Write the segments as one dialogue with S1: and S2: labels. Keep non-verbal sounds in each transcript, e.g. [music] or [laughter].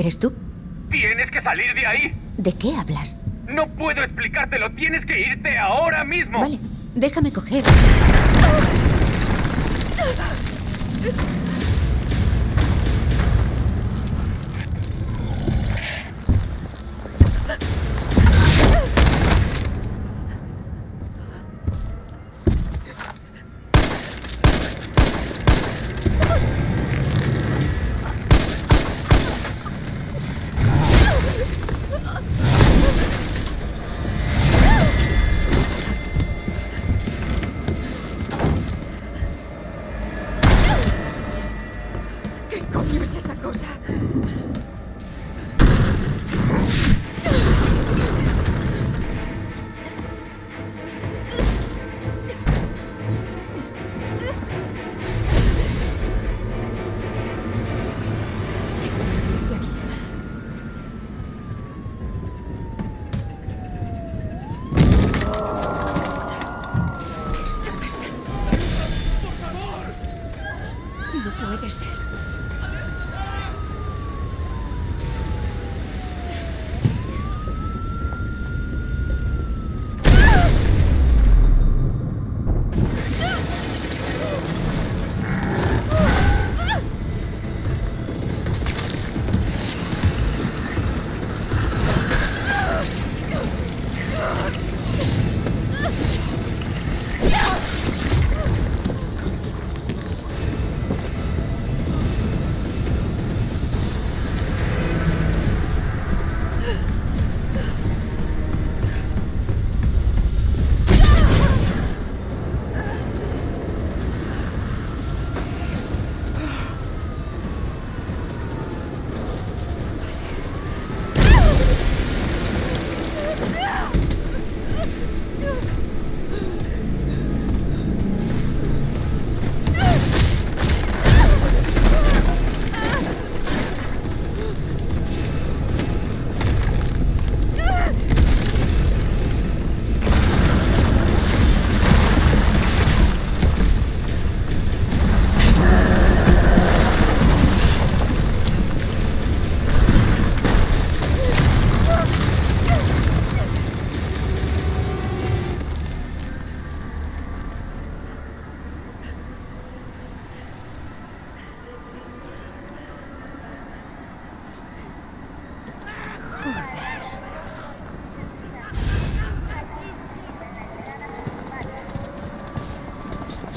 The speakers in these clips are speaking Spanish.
S1: ¿eres tú?
S2: Tienes que salir de ahí.
S1: ¿De qué hablas?
S2: No puedo explicártelo. Tienes que irte ahora mismo.
S1: Vale, déjame coger.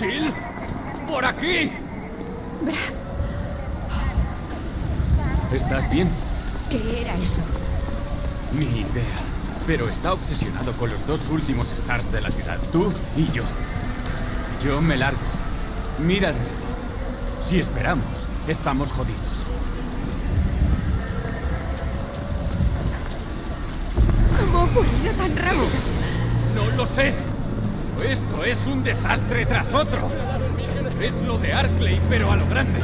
S2: Jill, por aquí.
S3: Brad,
S2: ¿Estás bien?
S3: ¿qué era eso?
S2: Ni idea. Pero está obsesionado con los dos últimos stars de la ciudad, tú y yo. Yo me largo. Mira, si esperamos, estamos jodidos.
S3: ¿Cómo ha ocurrido tan rápido?
S2: No lo sé. Esto es un desastre tras otro. Es lo de Arclay, pero a lo grande.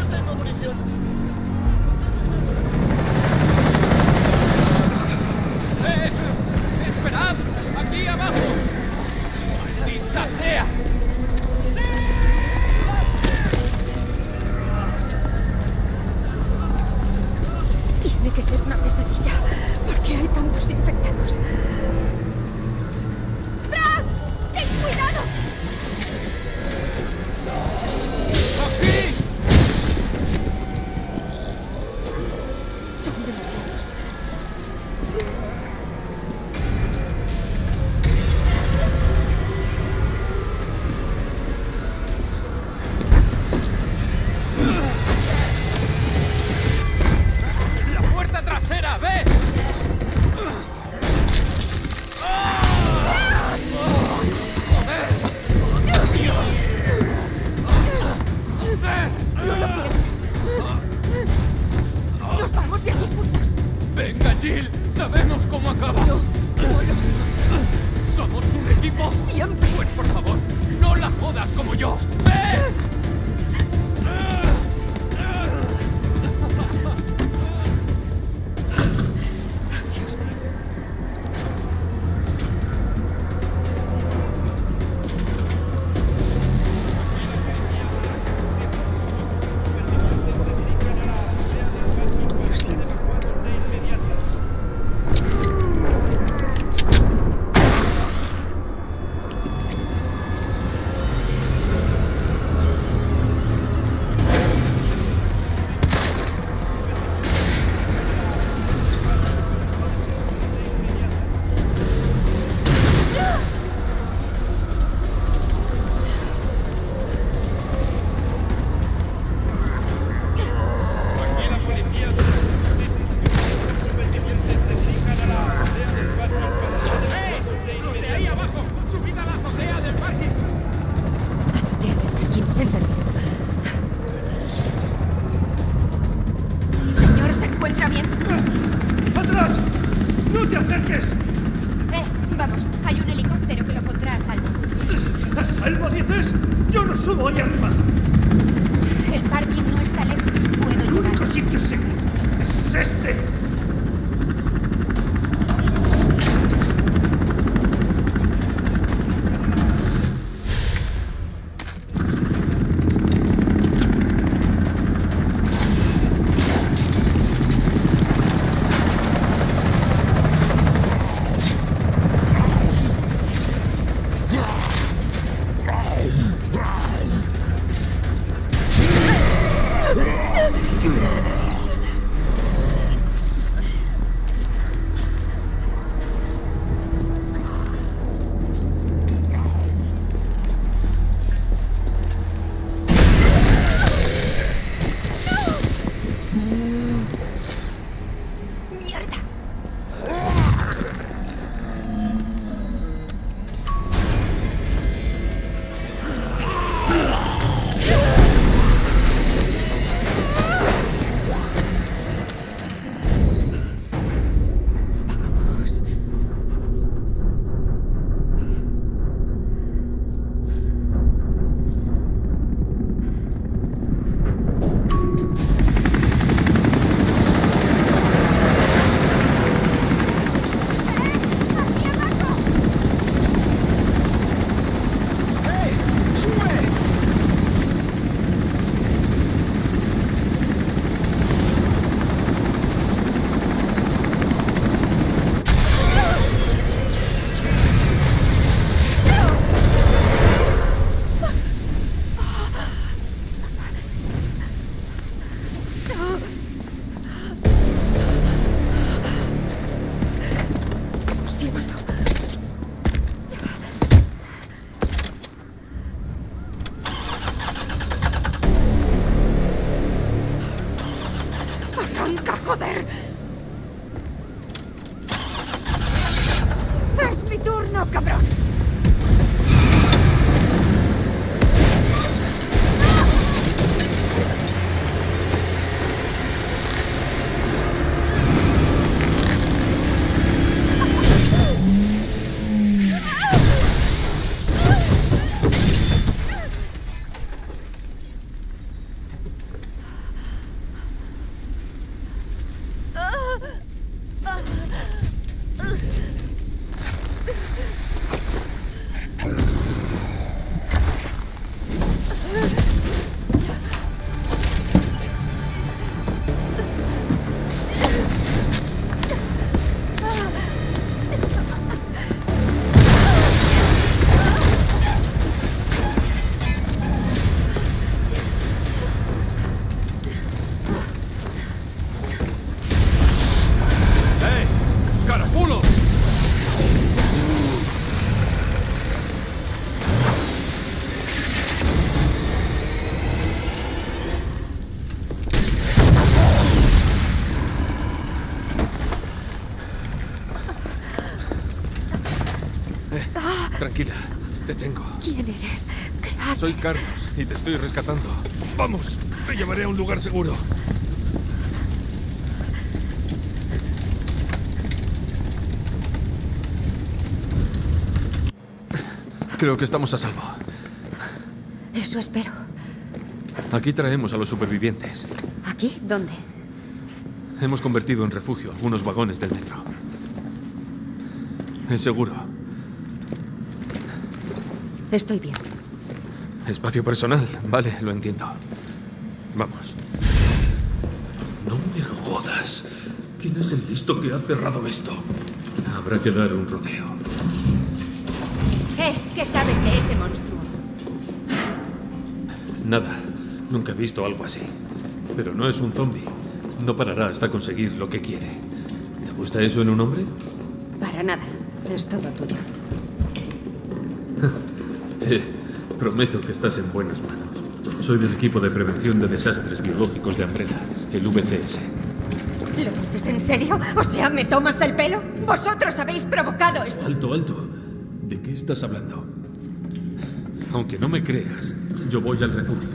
S2: Mi turno,
S4: Eh, tranquila, te tengo.
S2: ¿Quién eres? ¿Qué haces?
S4: Soy Carlos y te estoy rescatando. Vamos, te llevaré a un lugar seguro. Creo que estamos a salvo.
S1: Eso espero.
S4: Aquí traemos a los supervivientes.
S1: ¿Aquí? ¿Dónde?
S4: Hemos convertido en refugio algunos vagones del metro. Es seguro.
S1: Estoy bien.
S4: Espacio personal, vale, lo entiendo. Vamos. No me jodas. ¿Quién es el listo que ha cerrado esto? Habrá que dar un rodeo.
S2: Eh, ¿qué sabes de ese monstruo?
S4: Nada, nunca he visto algo así. Pero no es un zombie. No parará hasta conseguir lo que quiere. ¿Te gusta eso en un hombre?
S1: Para nada. Es todo tuyo.
S4: Te prometo que estás en buenas manos. Soy del equipo de prevención de desastres biológicos de Umbrella, el VCS.
S2: ¿Lo dices en serio? O sea, ¿me tomas el pelo? Vosotros habéis provocado esto.
S4: Alto, alto. ¿De qué estás hablando? Aunque no me creas, yo voy al refugio.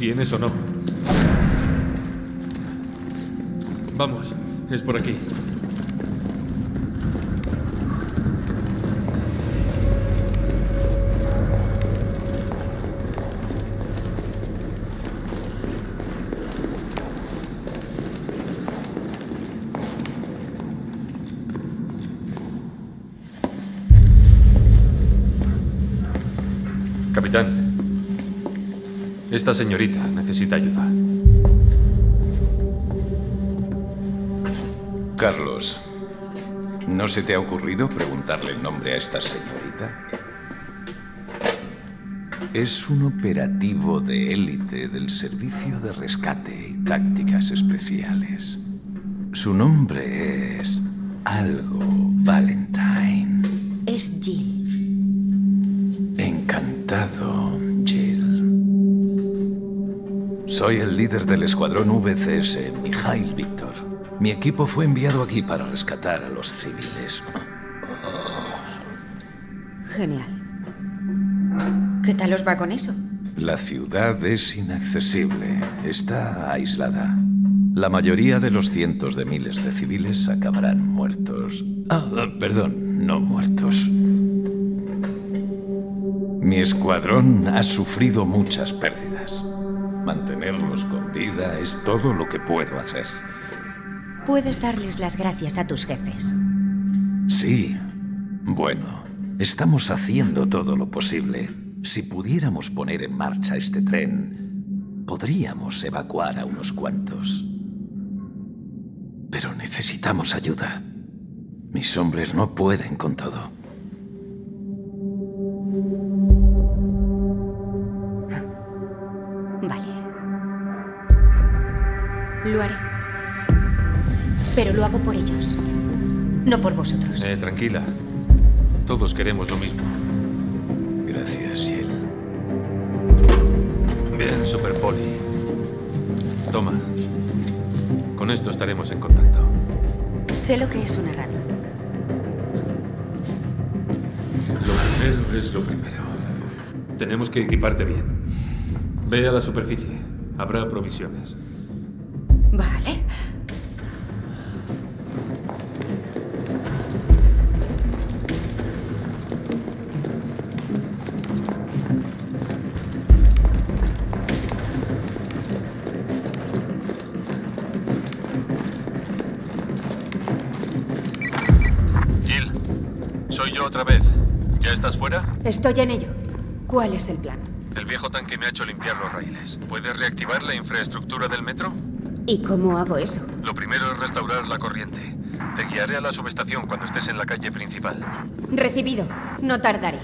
S4: ¿Vienes o no?
S5: Vamos, es por aquí.
S4: Esta señorita necesita ayuda.
S6: Carlos, ¿no se te ha ocurrido preguntarle el nombre a esta señorita? Es un operativo de élite del Servicio de Rescate y Tácticas Especiales. Su nombre es algo Valentine.
S1: Es Jill.
S6: Encantado. Soy el líder del escuadrón VCS, Mijail Víctor. Mi equipo fue enviado aquí para rescatar a los civiles.
S1: Genial. ¿Qué tal os va con eso?
S6: La ciudad es inaccesible. Está aislada. La mayoría de los cientos de miles de civiles acabarán muertos. Ah, perdón, no muertos. Mi escuadrón ha sufrido muchas pérdidas. Mantenerlos con vida es todo lo que puedo hacer.
S1: Puedes darles las gracias a tus jefes.
S6: Sí. Bueno, estamos haciendo todo lo posible. Si pudiéramos poner en marcha este tren, podríamos evacuar a unos cuantos. Pero necesitamos ayuda. Mis hombres no pueden con todo.
S7: Pero lo hago por ellos. No por vosotros.
S4: Eh, tranquila. Todos queremos lo mismo.
S6: Gracias, Jill.
S4: Bien, Super Poli. Toma. Con esto estaremos en contacto.
S1: Sé lo que es una radio.
S5: Lo primero es lo primero. Tenemos que equiparte bien. Ve a la superficie. Habrá provisiones.
S4: Otra vez. ¿Ya estás fuera?
S1: Estoy en ello. ¿Cuál es el plan?
S4: El viejo tanque me ha hecho limpiar los raíles. ¿Puedes reactivar la infraestructura del metro?
S1: ¿Y cómo hago eso?
S4: Lo primero es restaurar la corriente. Te guiaré a la subestación cuando estés en la calle principal.
S1: Recibido. No tardaré.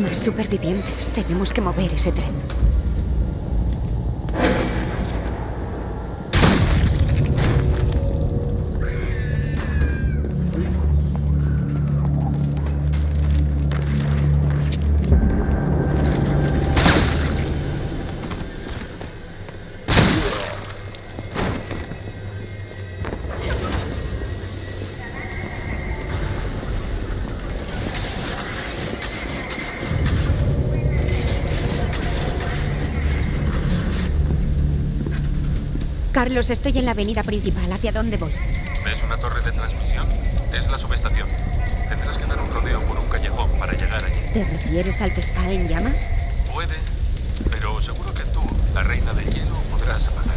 S1: Más supervivientes. Tenemos que mover ese tren. Carlos, estoy en la avenida principal. ¿Hacia dónde voy?
S4: ¿Ves una torre de transmisión? Es la subestación. Tendrás que dar un rodeo por un callejón para llegar allí.
S1: ¿Te refieres al que está en llamas?
S4: Puede, pero seguro que tú, la reina del hielo, podrás apagarlas.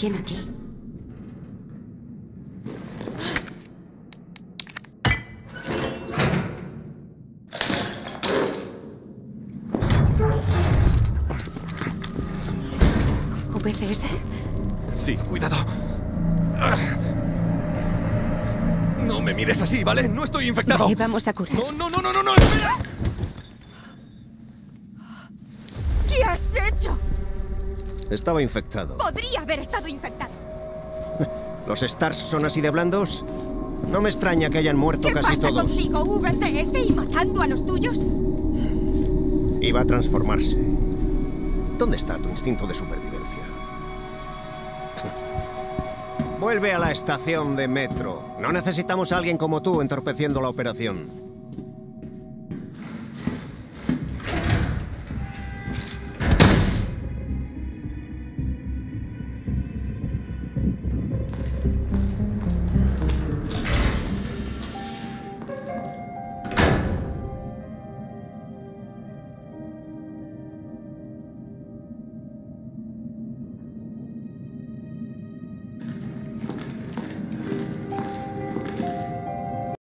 S1: Alguien aquí.
S8: ¿VCS?
S9: Sí.
S4: Cuidado. No me mires así, ¿vale? No estoy infectado.
S8: Vale, vamos a curar.
S4: No, no, no, no, no, no, espera.
S1: ¿Qué has hecho?
S10: Estaba infectado.
S1: Podría haber estado infectado. [laughs]
S10: ¿Los Stars son así de blandos? No me extraña que hayan muerto
S1: ¿Qué
S10: casi
S1: pasa
S10: todos.
S1: contigo, VCS, y matando a los tuyos?
S10: Iba a transformarse. ¿Dónde está tu instinto de supervivencia? Vuelve a la estación de metro. No necesitamos a alguien como tú entorpeciendo la operación.